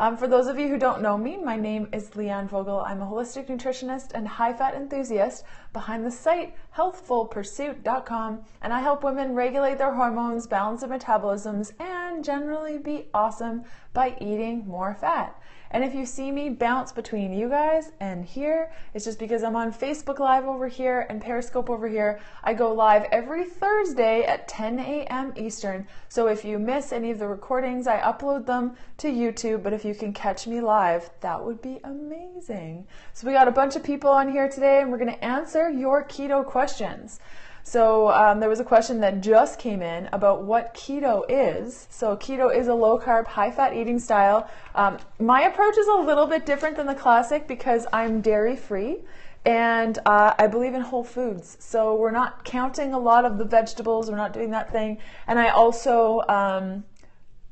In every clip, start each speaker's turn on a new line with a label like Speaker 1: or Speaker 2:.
Speaker 1: Um, for those of you who don't know me, my name is Leanne Vogel. I'm a holistic nutritionist and high fat enthusiast behind the site healthfulpursuit.com, and I help women regulate their hormones, balance their metabolisms, and generally be awesome by eating more fat. And if you see me bounce between you guys and here, it's just because I'm on Facebook Live over here and Periscope over here. I go live every Thursday at 10 a.m. Eastern. So if you miss any of the recordings, I upload them to YouTube. But if you can catch me live, that would be amazing. So we got a bunch of people on here today, and we're going to answer your keto questions. So um, there was a question that just came in about what keto is. So keto is a low carb, high fat eating style. Um, my approach is a little bit different than the classic because I'm dairy free and uh, I believe in whole foods. So we're not counting a lot of the vegetables. We're not doing that thing. And I also um,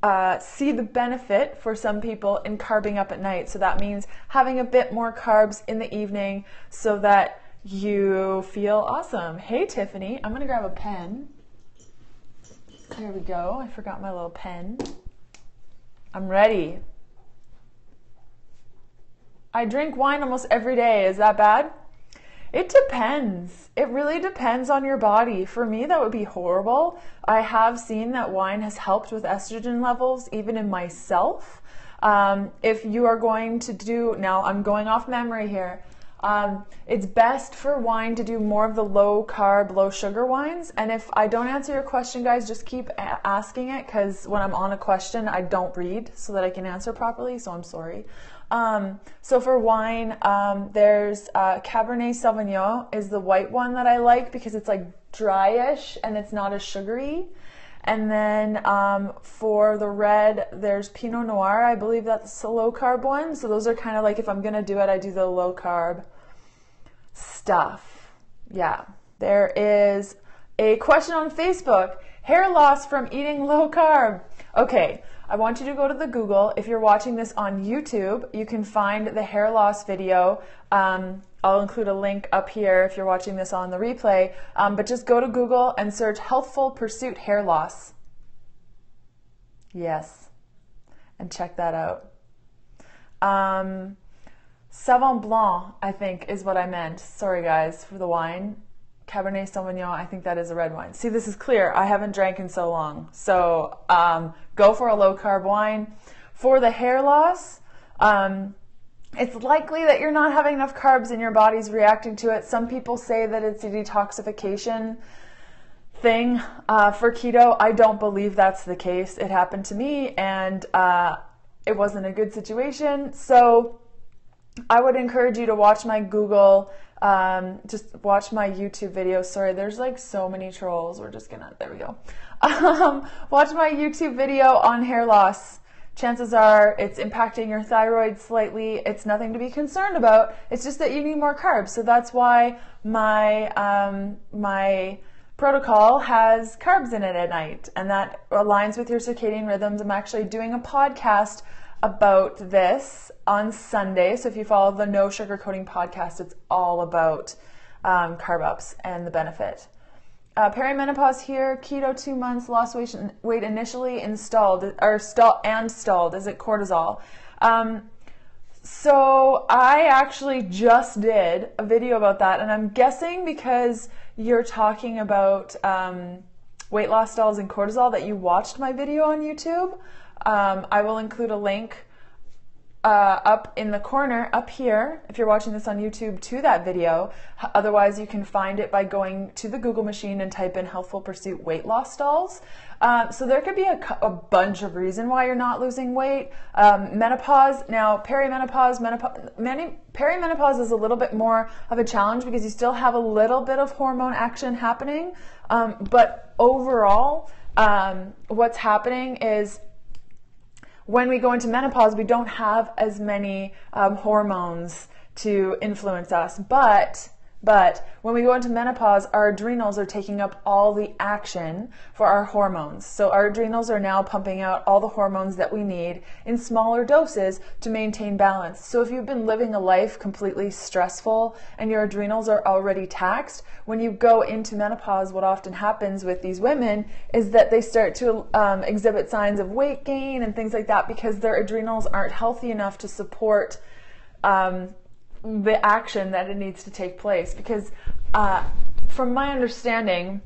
Speaker 1: uh, see the benefit for some people in carbing up at night. So that means having a bit more carbs in the evening so that you feel awesome. Hey, Tiffany, I'm going to grab a pen. There we go. I forgot my little pen. I'm ready. I drink wine almost every day. Is that bad? It depends. It really depends on your body. For me, that would be horrible. I have seen that wine has helped with estrogen levels, even in myself. Um, if you are going to do, now I'm going off memory here. Um, it's best for wine to do more of the low carb, low sugar wines. And if I don't answer your question, guys, just keep a- asking it because when I'm on a question, I don't read so that I can answer properly. So I'm sorry. Um, so for wine, um, there's uh, Cabernet Sauvignon is the white one that I like because it's like dryish and it's not as sugary. And then um, for the red, there's Pinot Noir. I believe that's the low carb one. So those are kind of like if I'm gonna do it, I do the low carb stuff. Yeah. There is a question on Facebook hair loss from eating low carb. Okay, I want you to go to the Google. If you're watching this on YouTube, you can find the hair loss video. Um, I'll include a link up here if you're watching this on the replay. Um, but just go to Google and search Healthful Pursuit Hair Loss. Yes. And check that out. Um, Sauvignon Blanc, I think, is what I meant. Sorry, guys, for the wine. Cabernet Sauvignon, I think that is a red wine. See, this is clear. I haven't drank in so long. So um, go for a low carb wine. For the hair loss, um, it's likely that you're not having enough carbs and your body's reacting to it. Some people say that it's a detoxification thing uh, for keto. I don't believe that's the case. It happened to me and uh, it wasn't a good situation. So I would encourage you to watch my Google, um, just watch my YouTube videos. Sorry, there's like so many trolls. We're just gonna, there we go. Um, watch my YouTube video on hair loss chances are it's impacting your thyroid slightly. It's nothing to be concerned about. It's just that you need more carbs. So that's why my um, my protocol has carbs in it at night, and that aligns with your circadian rhythms. I'm actually doing a podcast about this on Sunday. So if you follow the No Sugar Coating podcast, it's all about um, carb ups and the benefit. Uh, perimenopause here, keto two months, lost weight, initially installed or stall and stalled. Is it cortisol? Um, so I actually just did a video about that, and I'm guessing because you're talking about um, weight loss stalls and cortisol that you watched my video on YouTube. Um, I will include a link uh, up in the corner up here if you're watching this on YouTube to that video. Otherwise, you can find it by going to the Google machine and type in Healthful Pursuit weight loss stalls. Um, so there could be a, a, bunch of reason why you're not losing weight. Um, menopause, now perimenopause, menopause, many, perimenopause is a little bit more of a challenge because you still have a little bit of hormone action happening. Um, but overall, um, what's happening is when we go into menopause, we don't have as many um, hormones to influence us. But But when we go into menopause, our adrenals are taking up all the action for our hormones. So our adrenals are now pumping out all the hormones that we need in smaller doses to maintain balance. So if you've been living a life completely stressful and your adrenals are already taxed, when you go into menopause, what often happens with these women is that they start to um, exhibit signs of weight gain and things like that because their adrenals aren't healthy enough to support. Um, the action that it needs to take place because uh, from my understanding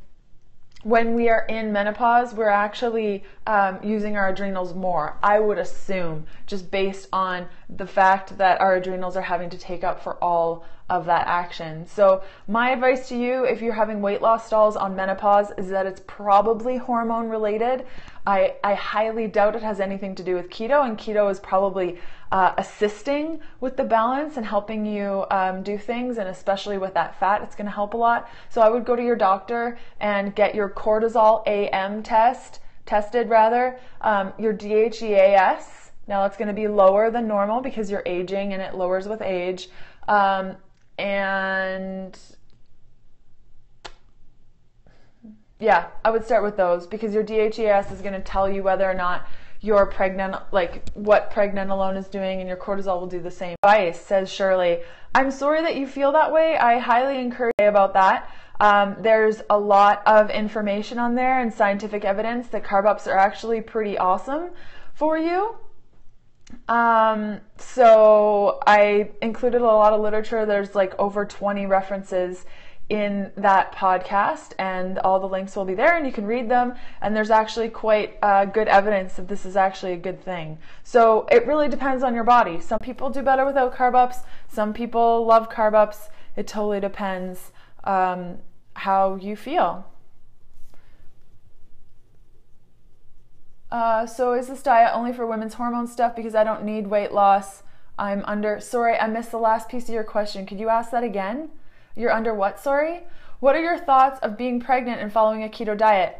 Speaker 1: when we are in menopause, we're actually um, using our adrenals more. I would assume, just based on the fact that our adrenals are having to take up for all of that action. So, my advice to you, if you're having weight loss stalls on menopause, is that it's probably hormone related. I, I highly doubt it has anything to do with keto, and keto is probably uh, assisting with the balance and helping you um, do things, and especially with that fat, it's going to help a lot. So I would go to your doctor and get your cortisol AM test tested, rather um, your DHEAS. Now it's going to be lower than normal because you're aging, and it lowers with age. Um, and yeah, I would start with those because your DHEAS is going to tell you whether or not your pregnant, like what pregnenolone is doing, and your cortisol will do the same. Advice says Shirley. I'm sorry that you feel that way. I highly encourage you about that. Um, there's a lot of information on there and scientific evidence that carb ups are actually pretty awesome for you. Um, so I included a lot of literature. There's like over 20 references in that podcast, and all the links will be there, and you can read them. And there's actually quite uh, good evidence that this is actually a good thing. So it really depends on your body. Some people do better without carb ups, some people love carb ups. It totally depends um, how you feel. Uh, so is this diet only for women's hormone stuff because I don't need weight loss? I'm under. Sorry, I missed the last piece of your question. Could you ask that again? You're under what, sorry? What are your thoughts of being pregnant and following a keto diet?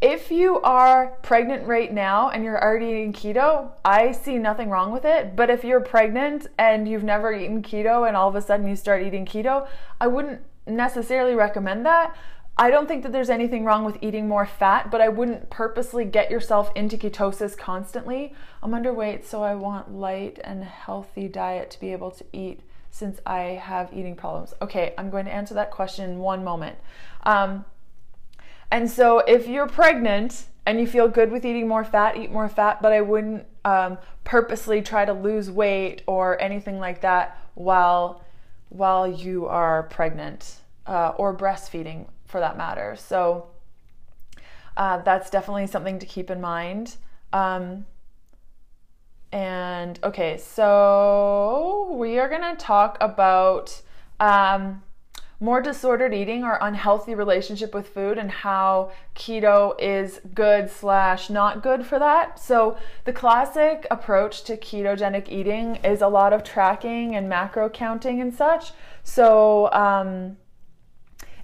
Speaker 1: If you are pregnant right now and you're already eating keto, I see nothing wrong with it. But if you're pregnant and you've never eaten keto and all of a sudden you start eating keto, I wouldn't necessarily recommend that. I don't think that there's anything wrong with eating more fat, but I wouldn't purposely get yourself into ketosis constantly. I'm underweight, so I want light and healthy diet to be able to eat since I have eating problems? Okay, I'm going to answer that question in one moment. Um, and so, if you're pregnant and you feel good with eating more fat, eat more fat, but I wouldn't um, purposely try to lose weight or anything like that while while you are pregnant uh, or breastfeeding, for that matter. So uh, that's definitely something to keep in mind. Um, and okay, so we are going to talk about um, more disordered eating or unhealthy relationship with food and how keto is good slash not good for that. So the classic approach to ketogenic eating is a lot of tracking and macro counting and such. So um,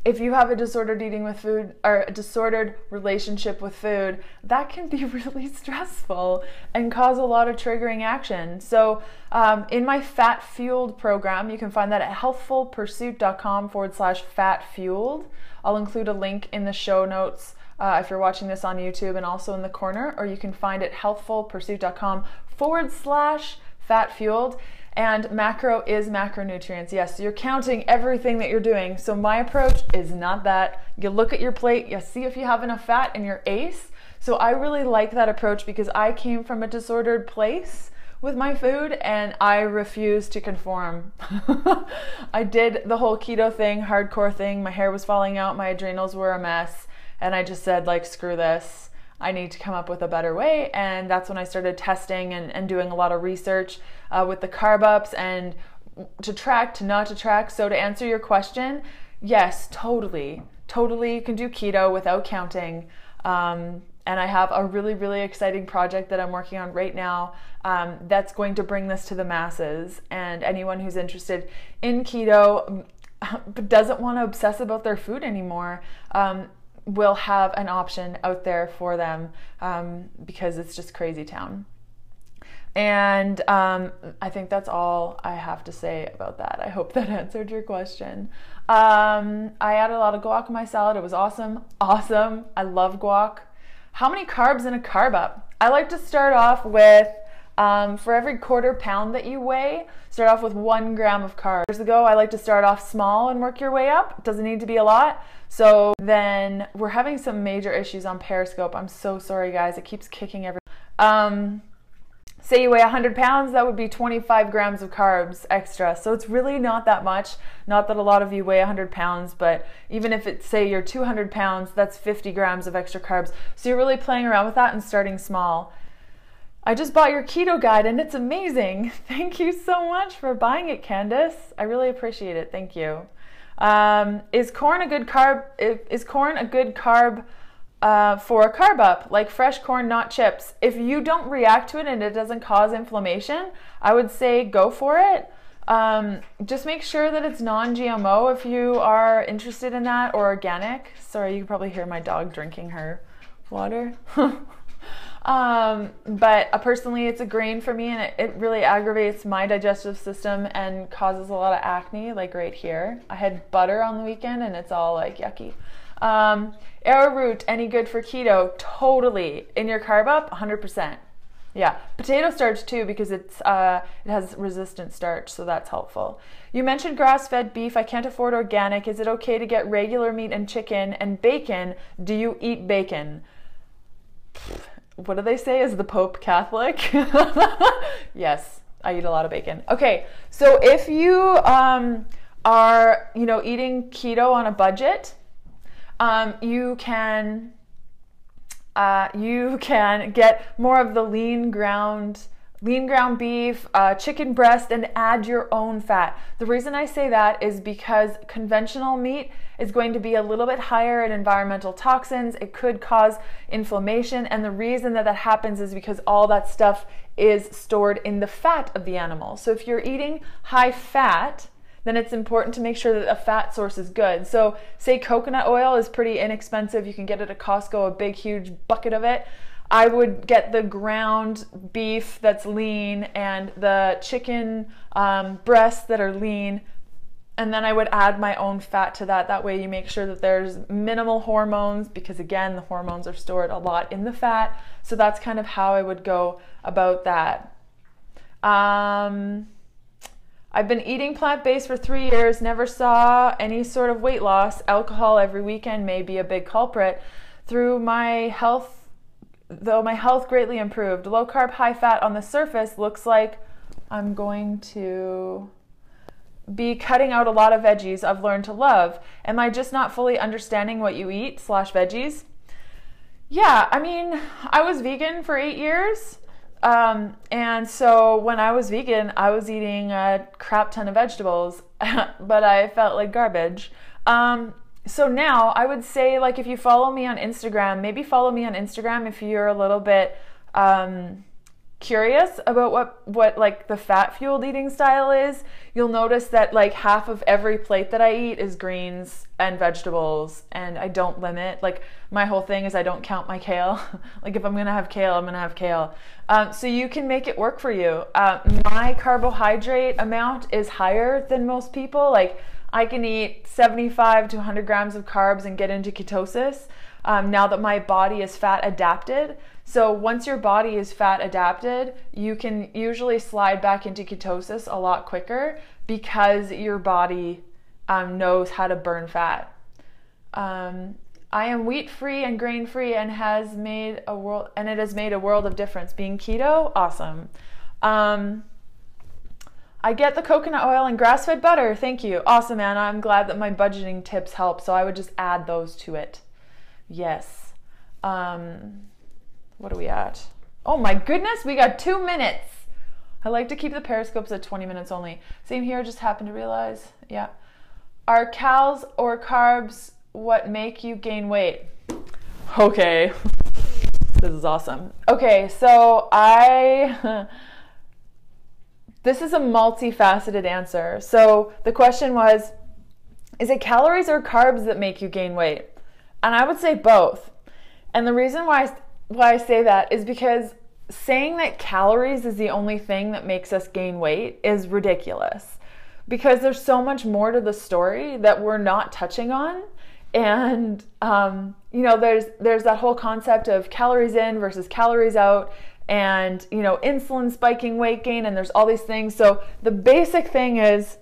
Speaker 1: if you have a disordered eating with food or a disordered relationship with food, that can be really stressful and cause a lot of triggering action. So, um, in my fat fueled program, you can find that at healthfulpursuit.com forward slash fat fueled. I'll include a link in the show notes uh, if you're watching this on YouTube and also in the corner, or you can find it healthfulpursuit.com forward slash fat fueled. And macro is macronutrients. Yes, so you're counting everything that you're doing. So my approach is not that. You look at your plate, you see if you have enough fat in your ACE. So I really like that approach because I came from a disordered place with my food and I refused to conform. I did the whole keto thing, hardcore thing. My hair was falling out, my adrenals were a mess, and I just said like screw this. I need to come up with a better way. And that's when I started testing and, and doing a lot of research uh, with the carb ups and to track, to not to track. So, to answer your question, yes, totally. Totally, you can do keto without counting. Um, and I have a really, really exciting project that I'm working on right now um, that's going to bring this to the masses. And anyone who's interested in keto but doesn't want to obsess about their food anymore, um, will have an option out there for them um, because it's just crazy town. And um, I think that's all I have to say about that. I hope that answered your question. Um, I added a lot of guac in my salad. It was awesome. Awesome. I love guac. How many carbs in a carb up? I like to start off with um, for every quarter pound that you weigh, start off with one gram of carbs. Years ago, I like to start off small and work your way up. It doesn't need to be a lot. So then we're having some major issues on Periscope. I'm so sorry, guys. It keeps kicking every. Um, say you weigh 100 pounds, that would be 25 grams of carbs extra. So it's really not that much. Not that a lot of you weigh 100 pounds, but even if it's say you're 200 pounds, that's 50 grams of extra carbs. So you're really playing around with that and starting small. I just bought your keto guide and it's amazing. Thank you so much for buying it, Candace. I really appreciate it. Thank you. Um, is corn a good carb? Is corn a good carb uh, for a carb up, like fresh corn, not chips? If you don't react to it and it doesn't cause inflammation, I would say go for it. Um, just make sure that it's non-GMO if you are interested in that or organic. Sorry, you can probably hear my dog drinking her water. Um, but uh, personally, it's a grain for me, and it, it really aggravates my digestive system and causes a lot of acne, like right here. I had butter on the weekend, and it's all like yucky. Um, arrowroot, any good for keto? Totally. In your carb up, 100%. Yeah, potato starch too because it's uh, it has resistant starch, so that's helpful. You mentioned grass-fed beef. I can't afford organic. Is it okay to get regular meat and chicken and bacon? Do you eat bacon? What do they say? Is the Pope Catholic? yes, I eat a lot of bacon. Okay, so if you um, are, you know, eating keto on a budget, um, you can uh, you can get more of the lean ground lean ground beef, uh, chicken breast, and add your own fat. The reason I say that is because conventional meat is going to be a little bit higher in environmental toxins. It could cause inflammation, and the reason that that happens is because all that stuff is stored in the fat of the animal. So if you're eating high fat, then it's important to make sure that a fat source is good. So, say coconut oil is pretty inexpensive. You can get it at Costco, a big, huge bucket of it. I would get the ground beef that's lean and the chicken um, breasts that are lean. And then I would add my own fat to that. That way, you make sure that there's minimal hormones because, again, the hormones are stored a lot in the fat. So that's kind of how I would go about that. Um, I've been eating plant based for three years, never saw any sort of weight loss. Alcohol every weekend may be a big culprit. Through my health though my health greatly improved. Low carb, high fat on the surface looks like I'm going to be cutting out a lot of veggies I've learned to love. Am I just not fully understanding what you eat slash veggies? Yeah, I mean, I was vegan for eight years. Um, and so when I was vegan, I was eating a crap ton of vegetables, but I felt like garbage. Um, so now I would say like if you follow me on Instagram, maybe follow me on Instagram if you're a little bit um, curious about what what like the fat fueled eating style is. You'll notice that like half of every plate that I eat is greens and vegetables, and I don't limit. Like my whole thing is I don't count my kale. like if I'm gonna have kale, I'm gonna have kale. Um, so you can make it work for you. Uh, my carbohydrate amount is higher than most people. Like I can eat 75 to 100 grams of carbs and get into ketosis um, now that my body is fat adapted. So once your body is fat adapted, you can usually slide back into ketosis a lot quicker because your body um, knows how to burn fat. Um, I am wheat free and grain free and has made a world and it has made a world of difference. Being keto, awesome. Um, I get the coconut oil and grass fed butter. Thank you. Awesome, Anna. I'm glad that my budgeting tips help. So I would just add those to it. Yes. Um, what are we at? Oh my goodness, we got two minutes. I like to keep the periscopes at 20 minutes only. Same here, just happened to realize. Yeah. Are cows or carbs what make you gain weight? Okay. this is awesome. Okay, so I. This is a multifaceted answer. So the question was Is it calories or carbs that make you gain weight? And I would say both. And the reason why I, why I say that is because saying that calories is the only thing that makes us gain weight is ridiculous because there's so much more to the story that we're not touching on and um, you know there's there's that whole concept of calories in versus calories out and you know insulin spiking weight gain and there's all these things so the basic thing is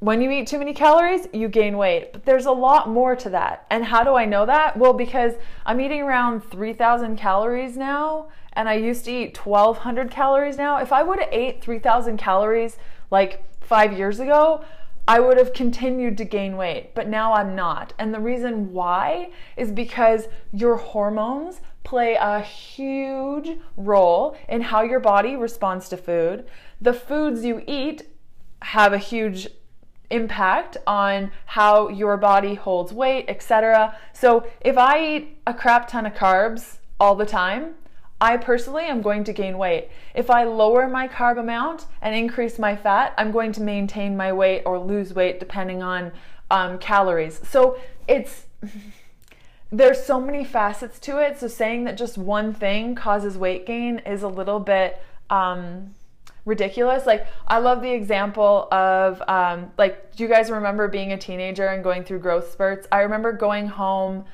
Speaker 1: when you eat too many calories, you gain weight. But there's a lot more to that. And how do I know that? Well, because I'm eating around 3,000 calories now, and I used to eat 1,200 calories now. If I would have ate 3,000 calories like five years ago, I would have continued to gain weight, but now I'm not. And the reason why is because your hormones play a huge role in how your body responds to food. The foods you eat have a huge impact on how your body holds weight, etc. So if I eat a crap ton of carbs all the time, I personally am going to gain weight. If I lower my carb amount and increase my fat, I'm going to maintain my weight or lose weight depending on um, calories. So it's there's so many facets to it. So saying that just one thing causes weight gain is a little bit um, ridiculous. Like I love the example of um, like do you guys remember being a teenager and going through growth spurts? I remember going home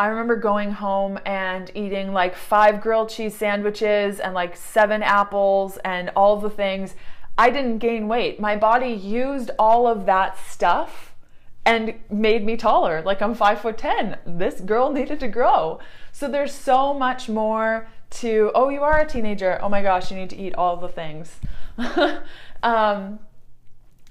Speaker 1: I remember going home and eating like five grilled cheese sandwiches and like seven apples and all the things. I didn't gain weight. My body used all of that stuff and made me taller. Like I'm five foot ten. This girl needed to grow. So there's so much more to, oh, you are a teenager. Oh my gosh, you need to eat all the things. um,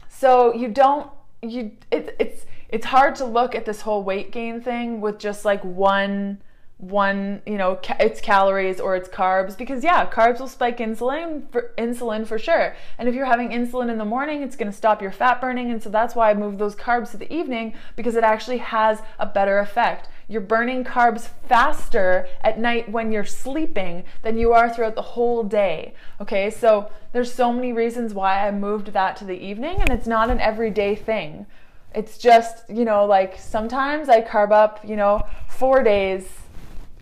Speaker 1: so you don't, you, it, it's, it's hard to look at this whole weight gain thing with just like one one you know ca- it's calories or it's carbs because yeah carbs will spike insulin for insulin for sure. And if you're having insulin in the morning it's going to stop your fat burning and so that's why i move those carbs to the evening because it actually has a better effect. You're burning carbs faster at night when you're sleeping than you are throughout the whole day okay? So there's so many reasons why i moved that to the evening and it's not an everyday thing. It's just, you know, like sometimes I carb up, you know, four days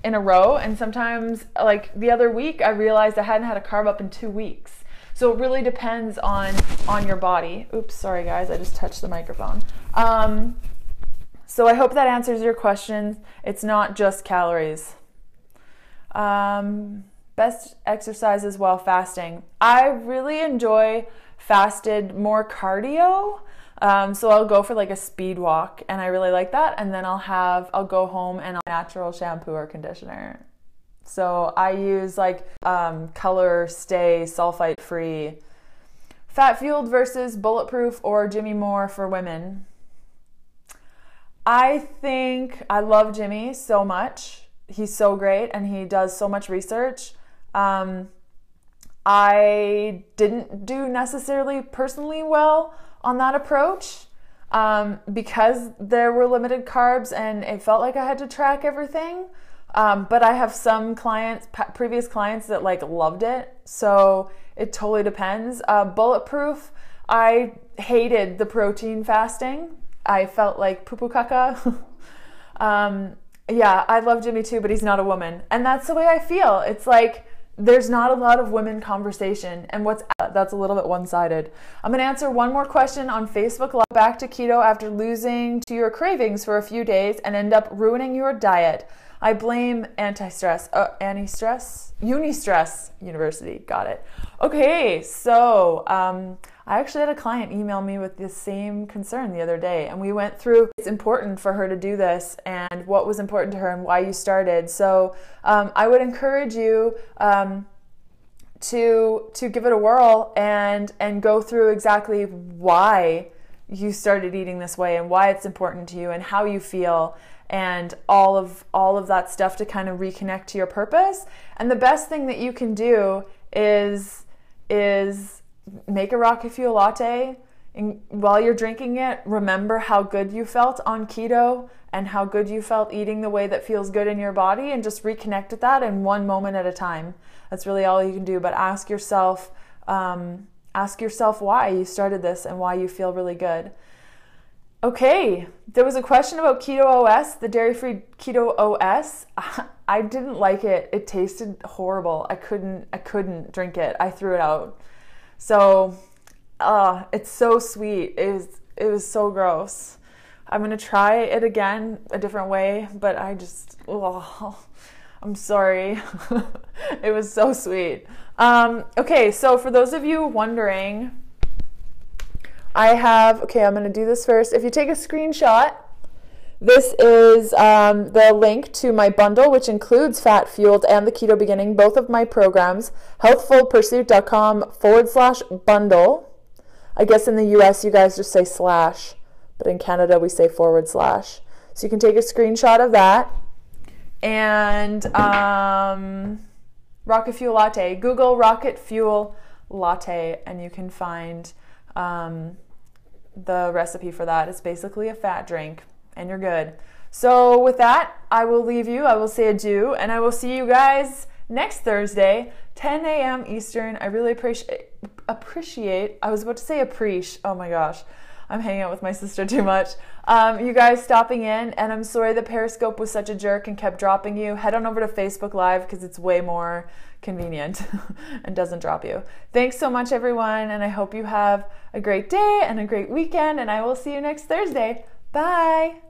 Speaker 1: in a row. And sometimes, like the other week, I realized I hadn't had a carb up in two weeks. So it really depends on on your body. Oops, sorry guys, I just touched the microphone. Um, so I hope that answers your question. It's not just calories. Um, best exercises while fasting. I really enjoy fasted more cardio um, so I'll go for like a speed walk, and I really like that. And then I'll have I'll go home and I'll natural shampoo or conditioner. So I use like um, Color Stay sulfite free, fat fueled versus bulletproof or Jimmy Moore for women. I think I love Jimmy so much. He's so great and he does so much research. Um, I didn't do necessarily personally well on that approach um, because there were limited carbs and it felt like I had to track everything. Um, but I have some clients, previous clients that like loved it. So it totally depends. Uh, bulletproof, I hated the protein fasting. I felt like poo poo caca. um, yeah, I love Jimmy too, but he's not a woman. And that's the way I feel. It's like, there's not a lot of women conversation and what's that's a little bit one-sided. I'm going to answer one more question on facebook back to keto after losing to your cravings for a few days and end up ruining your diet i blame anti-stress uh, anti-stress uni-stress university got it okay so um, I actually had a client email me with the same concern the other day, and we went through it's important for her to do this and what was important to her and why you started. So um, I would encourage you. Um, to to give it a whirl and and go through exactly why you started eating this way and why it's important to you and how you feel and all of all of that stuff to kind of reconnect to your purpose. And the best thing that you can do is is make a Rocket Fuel latte. And while you're drinking it remember how good you felt on keto and how good you felt eating the way that feels good in your body and just reconnect with that in one moment at a time. That's really all you can do but ask yourself um, ask yourself why you started this and why you feel really good Okay, there was a question about Keto OS, the dairy free Keto OS. I didn't like it. It tasted horrible. I couldn't I couldn't drink it. I threw it out. So, uh, it's so sweet. It was it was so gross. I'm gonna try it again a different way, but I just oh, I'm sorry. it was so sweet. Um, okay, so for those of you wondering I have, okay, I'm going to do this first. If you take a screenshot, this is um, the link to my bundle, which includes Fat Fueled and the Keto Beginning, both of my programs, healthfulpursuit.com forward slash bundle. I guess in the US, you guys just say slash, but in Canada, we say forward slash. So you can take a screenshot of that. And um, Rocket Fuel Latte. Google Rocket Fuel Latte, and you can find. Um, the recipe for that. It's basically a fat drink, and you're good. So, with that, I will leave you. I will say adieu, and I will see you guys next Thursday, 10 a.m. Eastern. I really appreciate appreciate. I was about to say appreciate. Oh my gosh. I'm hanging out with my sister too much. Um, you guys stopping in, and I'm sorry the Periscope was such a jerk and kept dropping you. Head on over to Facebook Live because it's way more convenient and doesn't drop you. Thanks so much, everyone, and I hope you have a great day and a great weekend, and I will see you next Thursday. Bye.